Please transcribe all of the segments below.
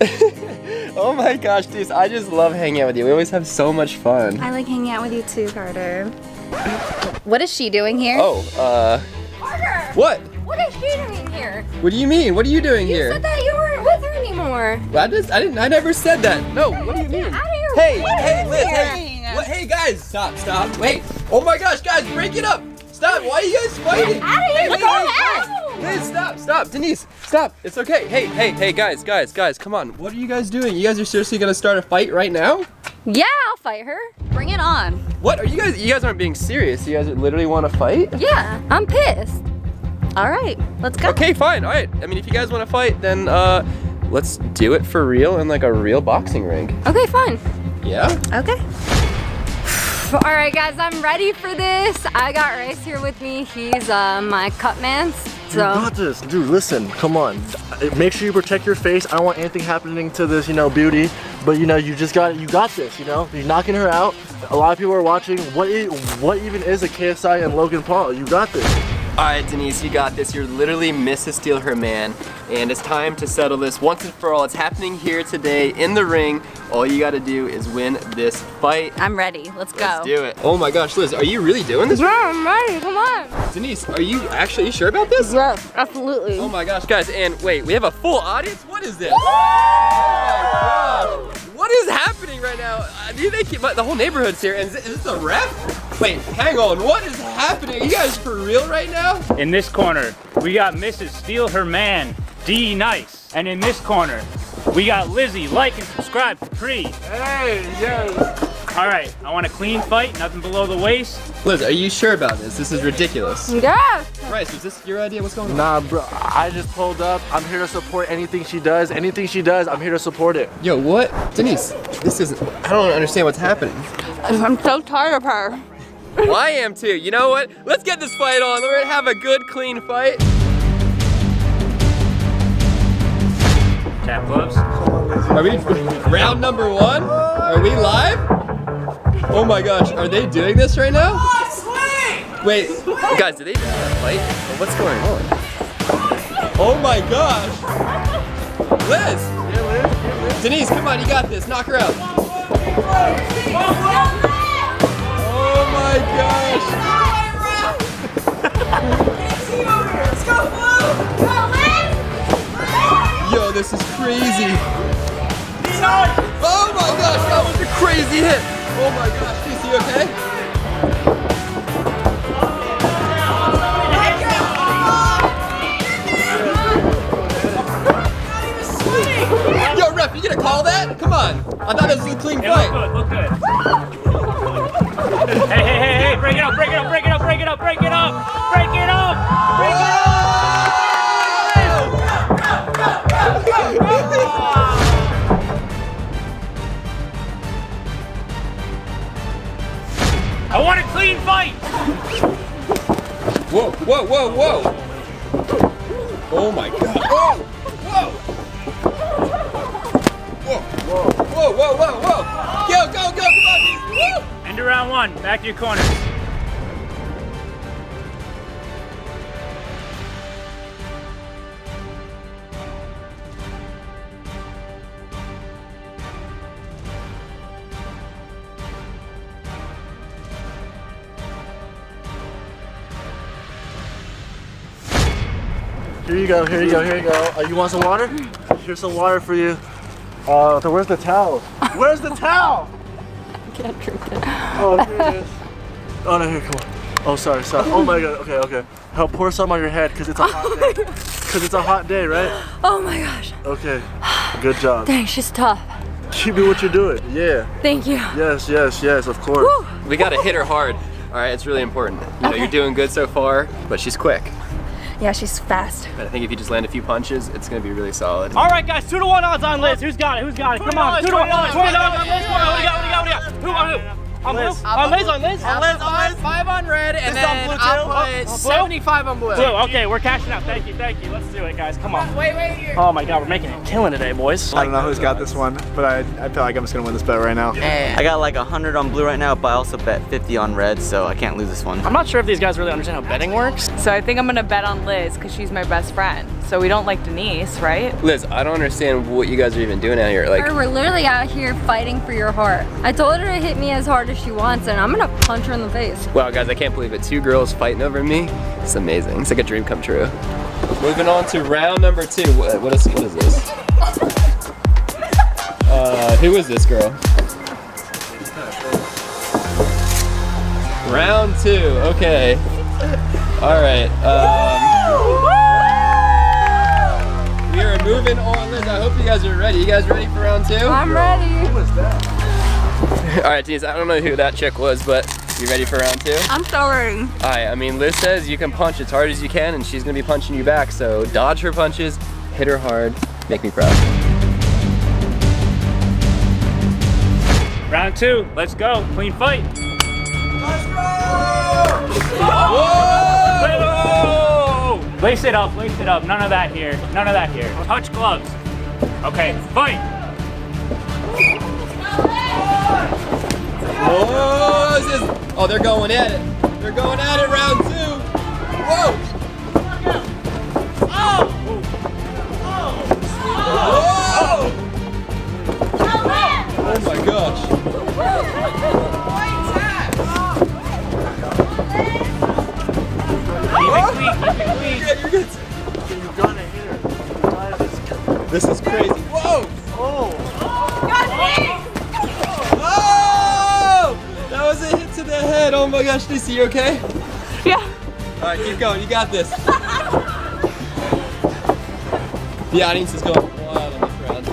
oh my gosh, Denise, I just love hanging out with you. We always have so much fun. I like hanging out with you too, Carter. What is she doing here? Oh, uh, Carter! what? What is she doing here? What do you mean? What are you doing You here? said that you weren't with her anymore. I just, I didn't, I never said that. No, what do you mean? Get out of here. Hey, What hey, Liz, hey, what, hey guys, stop, stop, wait. Oh my gosh, guys, break it up. Stop, why are you guys fighting? Out of here. Hey, Go hey, hey, stop, stop, Denise, stop. It's okay. Hey, hey, hey, guys, guys, guys, come on. What are you guys doing? You guys are seriously gonna start a fight right now? Yeah, I'll fight her. Bring it on. What are you guys? You guys aren't being serious. You guys literally want to fight? Yeah, I'm pissed. All right, let's go. Okay, fine. All right. I mean, if you guys want to fight, then uh, let's do it for real in like a real boxing ring. Okay, fine. Yeah. Okay. All right, guys, I'm ready for this. I got Rice here with me. He's uh, my cut man. You So, got this, dude. Listen, come on. Make sure you protect your face. I don't want anything happening to this, you know, beauty. But you know, you just got you got this. You know, you're knocking her out. A lot of people are watching. What i- what even is a KSI and Logan Paul? You got this. All right, Denise, you got this. You're literally Mrs. Steal Her Man, and it's time to settle this once and for all. It's happening here today in the ring. All you got to do is win this fight. I'm ready. Let's go. Let's do it. Oh my gosh, Liz, are you really doing this? Yeah, I'm ready. Come on. Denise, are you actually you sure about this? Yes, absolutely. Oh my gosh, guys, and wait, we have a full audience? What is this? Oh. What is happening right now? Uh, do you think the whole neighborhood's here? And is, is this a ref? Wait, hang on, what is happening? You guys for real right now? In this corner, we got Mrs. Steal Her Man, D Nice. And in this corner, we got Lizzie. Like and subscribe to Cree. Hey, yes. All right, I want a clean fight, nothing below the waist. Liz, are you sure about this? This is ridiculous. Yes. Rice, was this your idea? What's going on? Nah, bro. I just pulled up. I'm here to support anything she does. Anything she does, I'm here to support it. Yo, what? Denise, this is, I don't understand what's happening. I'm so tired of her. Well, I am too. You know what? Let's get this fight on. We're gonna have a good, clean fight. Tap gloves. Are we round number one? Are we live? Oh my gosh, are they doing this right now? Wait, guys, did they just have a fight? What's going on? Oh my gosh! Liz! Denise, come on, you got this. Knock her out. Oh my gosh! Yo, this is crazy. Oh my gosh, that was a crazy hit. Oh my gosh, is he okay? Yo, ref, you gonna call that? Come on. I thought this was a clean Hey, look fight. good, look good. Hey, hey, hey, hey, break it up, break it up, break it up, break it up, break it up, break it up, break it up. I want a clean fight. Whoa, whoa, whoa, whoa. Oh my god. Whoa, whoa. Whoa, whoa, whoa, whoa, whoa, Woo. End of round one, back to your corners. Here you go. Here you go. Here you go. Uh, you want some water? Here's some water for you. Uh, so where's the towel? Where's the towel? Can't drink it. Oh, here it is. Oh no, here, come on. Oh, sorry, sorry. Oh my god. Okay, okay. Help pour some on your head, cause it's a oh hot day. Cause it's a hot day, right? Oh my gosh. Okay. Good job. Dang, she's tough. Keep doing what you're doing. Yeah. Thank you. Yes, yes, yes. Of course. Woo. We gotta hit her hard. All right, it's really important. You know, Okay. you're doing good so far, but she's quick. Yeah, she's fast. But I think if you just land a few punches, it's gonna be really solid. All right, guys, two to one odds on Liz. Who's got it? Who's got it? Come on, two to one. Twenty dollars on Liz. What do you got? What do you got? What do you got? Who? Who? On blue? Liz. On Liz, on Liz? On Liz, on Liz. Five on red, and This on then blue I'll too? put oh, oh, 75 on blue. Blue, okay, we're cashing out. Thank you, thank you. Let's do it, guys. Come on. Wait, wait, here. Oh my god, we're making it killing today, boys. I don't know who's got this one, but I, I feel like I'm just gonna win this bet right now. I got like 100 on blue right now, but I also bet 50 on red, so I can't lose this one. I'm not sure if these guys really understand how betting works. So I think I'm gonna bet on Liz because she's my best friend. So we don't like Denise, right? Liz, I don't understand what you guys are even doing out here. Like, We're literally out here fighting for your heart. I told her to hit me as hard as she wants, and I'm gonna punch her in the face. wow, guys, I can't believe it. Two girls fighting over me. It's amazing. It's like a dream come true. Moving on to round number two. What, what is what is this? Uh, who is this girl? Round two. Okay. All right. Um, we are moving on. Liz, I hope you guys are ready. You guys ready for round two? I'm ready. All right, Denise. I don't know who that chick was, but you ready for round two? I'm so ready. Alright, I mean, Liz says you can punch as hard as you can, and she's gonna be punching you back. So dodge her punches, hit her hard, make me proud. Round two, let's go. Clean fight. Let's go! Whoa! Lace it up, lace it up. None of that here. None of that here. Touch gloves. Okay, fight. Whoa! This is, oh, they're going at it. They're going at it. Round two. Whoa! Whoa! Oh my gosh. Keep it clean, keep it clean. Yeah, you're good. You're gonna hit her. This is crazy. Gosh, Lisa, you okay? Yeah. All right, keep going. You got this. the audience is going wild on this round.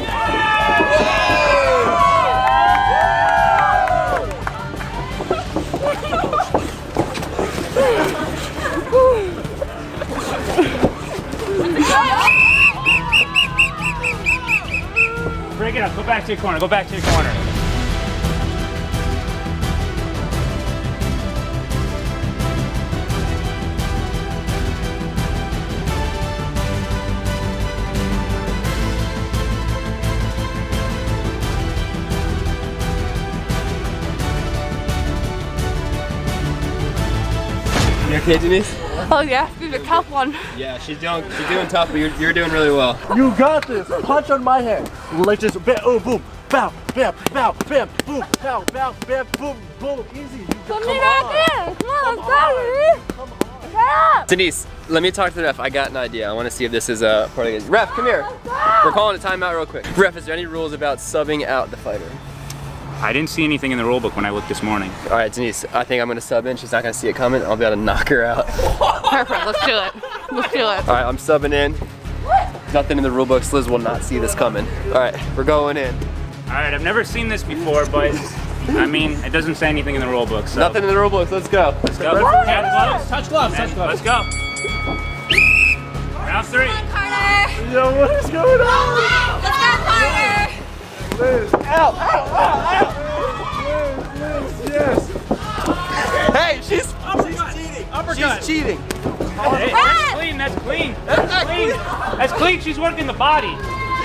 Break it up. Go back to your corner. Go back to your corner. You okay, Denise? Oh yeah, it's a tough one. Yeah, she's doing she's doing tough, but you're, you're doing really well. You got this. Punch on my head. Like just bam, oh, boom, bow, bam, bow, bam, boom, pow, bow, bam, boom, boom. Easy. You Put come me back on. in. Come on, let's Come on. Shut. Denise, let me talk to the ref. I got an idea. I want to see if this is a part of it. Ref, come here. Oh, We're calling a timeout real quick. Ref, is there any rules about subbing out the fighter? I didn't see anything in the rule book when I looked this morning. All right, Denise, I think I'm gonna sub in. She's not gonna see it coming. I'll be able to knock her out. Perfect. Let's do it. Let's do it. All right, I'm subbing in. Nothing in the rule books. Liz will not see this coming. All right, we're going in. All right, I've never seen this before, but I mean, it doesn't say anything in the rule book, so. Nothing in the rule books. Let's go. Let's go. Have gloves. Touch gloves. Touch gloves. Let's go. Round three. Carter. Yo, what is going on? Let's go, Carter. Liz, ow, ow, ow, ow. Liz, Liz, yes. Hey, she's Uppercut. she's cheating. Hey, that's clean. That's clean. That's clean. That's clean. She's working the body.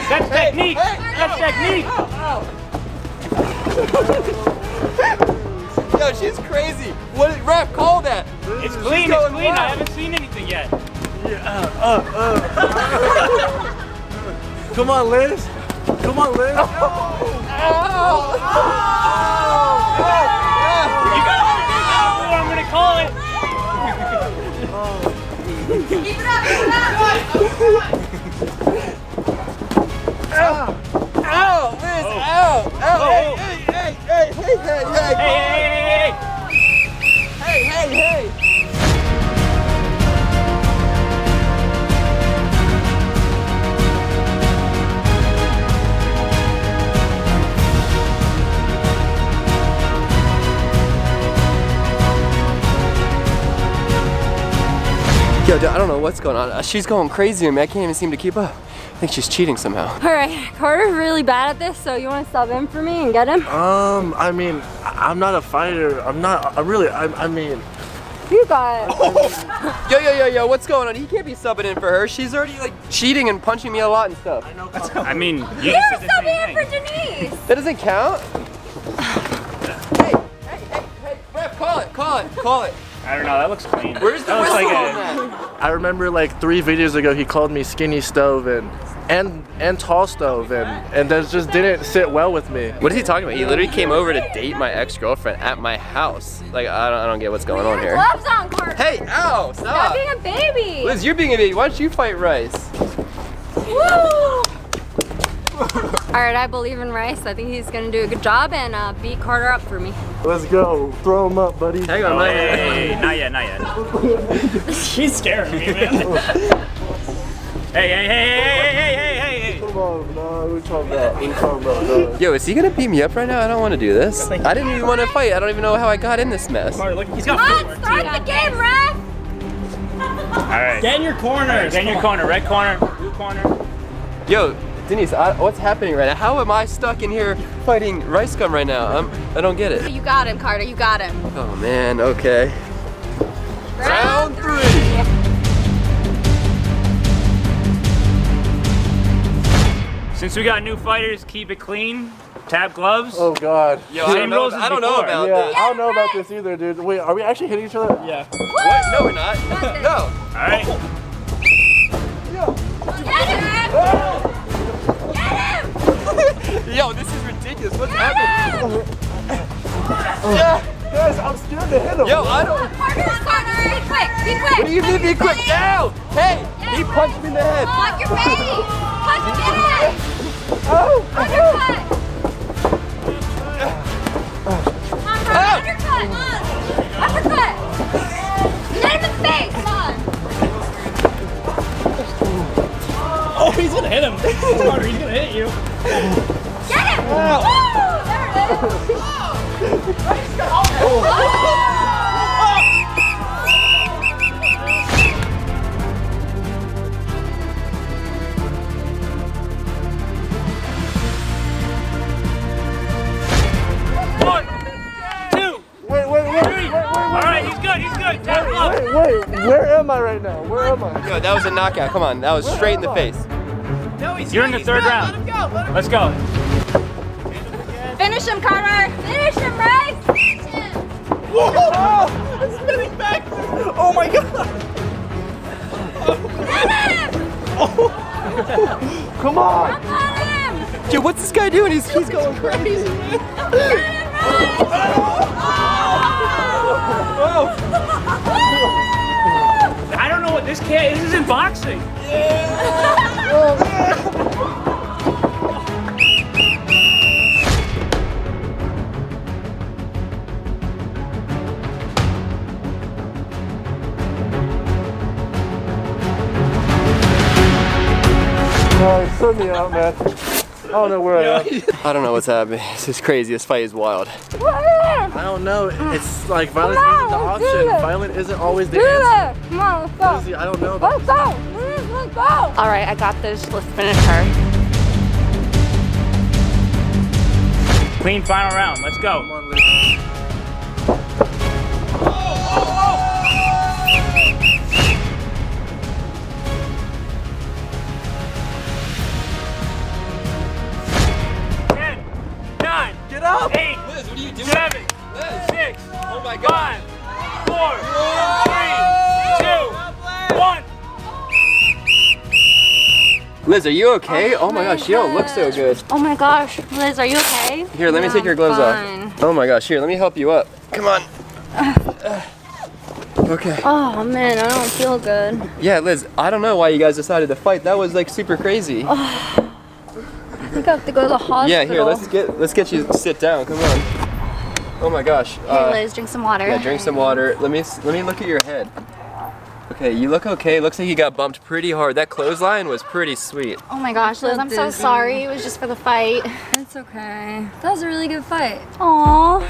That's technique. That's technique. Yo, she's crazy. What? did Ref, call that. It's She's clean. It's going clean. I haven't seen anything yet. Uh, uh, uh. Come on, Liz. Come on, Liz. You got it. I'm gonna call it. Keep it up, keep it up. Ow, Liz, ow, ow. Oh. Hey, hey, hey, hey, Hey, hey, hey, hey, hey. Yo, dude, I don't know what's going on. Uh, She's going crazy on me. I can't even seem to keep up. I think she's cheating somehow. All right, Carter's really bad at this, so you want to sub in for me and get him? Um, I mean, I- I'm not a fighter. I'm not. I really. I, I mean, You got it. Yo, yo, yo, yo, what's going on? He can't be subbing in for her. She's already like cheating and punching me a lot and stuff. I know. I mean, you You're just did subbing in for. Denise. That doesn't count. hey, hey, hey, hey, ref, call it, call it, call it. I don't know, that looks clean. Where's the that whistle like on that? I remember like three videos ago he called me skinny stove and and and tall stove and and that just didn't sit well with me. What is he talking about? He literally came over to date my ex-girlfriend at my house. Like, I don't, I don't get what's going on here. Gloves on, Carter. Hey, ow, Stop stop. being a baby. Liz, you're being a baby. Why don't you fight Rice? Woo! All right, I believe in Rice. I think he's gonna do a good job and uh, beat Carter up for me. Let's go. Throw him up, buddy. Hang on, oh, hey, not yet, not yet. He's scaring me, man. hey, hey, hey, hey, hey, hey, hey. hey! Yo, is he gonna beat me up right now? I don't want to do this. I didn't even want to fight. I don't even know how I got in this mess. He's got Let's start the game, ref. All right. Get in your corner. Right, get in your corner. Red corner. Blue corner. Yo, Denise, I, what's happening right now? How am I stuck in here fighting Rice Gum right now? I'm, I don't get it. You got him, Carter. You got him. Oh man, okay. Round three. Since we got new fighters, keep it clean. Tap gloves. Oh God. Yo, I Same don't know, rules as I don't know about Yeah, this. I don't know about this either, dude. Wait, are we actually hitting each other? Yeah. What? No, we're not. no. All right. Oh. Get him! Oh. Get him! Yo, this is ridiculous. What's happening? Yeah. Guys, I'm scared to hit him. Yo, I don't. Carter, Carter, be quick, be quick. What do you mean be quick now? Hey, he punched me in the head. Lock your face. Punch him in it. Oh, Undercut. Come on, bro. Ow. Undercut. Come on. Uppercut. Get in the oh, face. Come on. Oh, he's gonna hit him. Carter, he's gonna hit you. Ow! Woo! There it is! Whoa! I just Wait, wait, where am I right now? Where am I? That was a knockout. Come on, that was straight in the face. You're in the third round. Let us go. Let Finish him, Carter. Finish him, Rice. Finish him. I'm spinning back. Oh my god. Get him. Oh! Come on. Come on him. Yo, what's this guy doing? He's, he's going crazy. Oh. Oh. I don't know what this can't. This isn't boxing. Oh, no, send me out, man. I don't know where I am. I don't know what's happening. This is crazy. This fight is wild. I don't know. It's like violence Come isn't the on, let's option. this. Violent isn't always the Do answer. it. Come on, let's go. Lizzie, I don't know about Let's go. Liz, Let's go. All right, I got this. Let's finish her. Clean final round. Let's go. Seven, Liz. six, Oh my god. five, four, three, two, one. Liz, are you okay? Oh, oh my gosh, you don't look so good. Oh my gosh, Liz, are you okay? Here, let me take your gloves fine. off. Oh my gosh, here, let me help you up. Come on. Okay. Oh man, I don't feel good. Yeah, Liz, I don't know why you guys decided to fight. That was like super crazy. I think I have to go to the hospital. Yeah, here, let's get let's get you sit down. Come on. Oh my gosh. Here, Uh, Liz, drink some water. yeah, drink some water. Let me let me look at your head. Okay, you look okay. Looks like you got bumped pretty hard. That clothesline was pretty sweet. Oh my gosh, Liz, I'm so sorry. It was just for the fight. It's okay. That was a really good fight. Aww.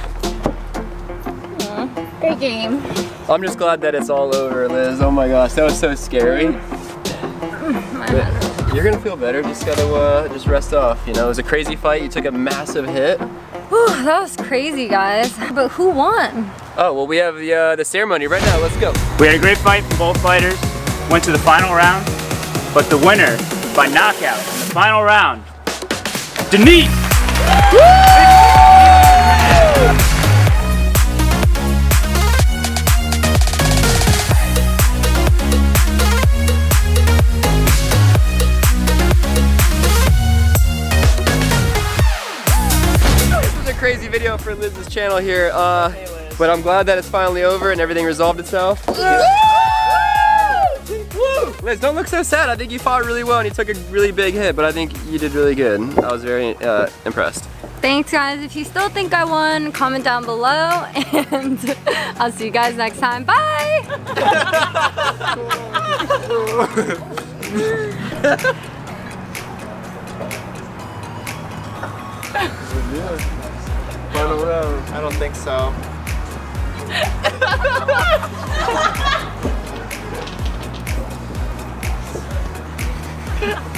Great game. I'm just glad that it's all over, Liz. Oh my gosh, that was so scary. You're gonna feel better. Just gotta uh, just rest off. You know, it was a crazy fight. You took a massive hit. Whew, that was crazy, guys. But who won? Oh well, we have the uh, the ceremony right now. Let's go. We had a great fight from both fighters. Went to the final round, but the winner by knockout in the final round, Denise. This crazy video for Liz's channel here, uh, but I'm glad that it's finally over and everything resolved itself. Liz, don't look so sad. I think you fought really well and you took a really big hit, but I think you did really good. I was very uh, impressed. Thanks, guys. If you still think I won, comment down below, and I'll see you guys next time. Bye! the road. I don't think so.